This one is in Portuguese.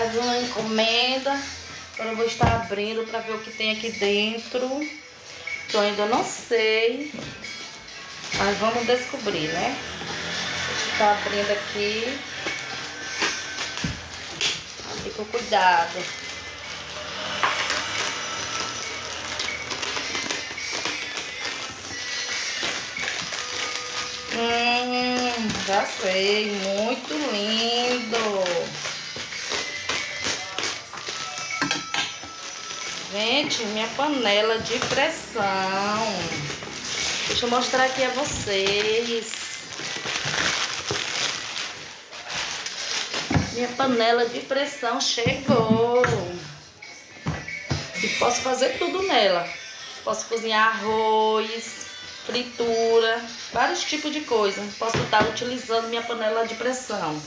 Mais uma encomenda. Agora eu vou estar abrindo para ver o que tem aqui dentro. Que eu ainda não sei. Mas vamos descobrir, né? Estar abrindo aqui. Abrir com cuidado. Hum, já sei, muito lindo. Gente, minha panela de pressão. Deixa eu mostrar aqui a vocês. Minha panela de pressão chegou. E posso fazer tudo nela. Posso cozinhar arroz, fritura, vários tipos de coisa. Posso estar utilizando minha panela de pressão.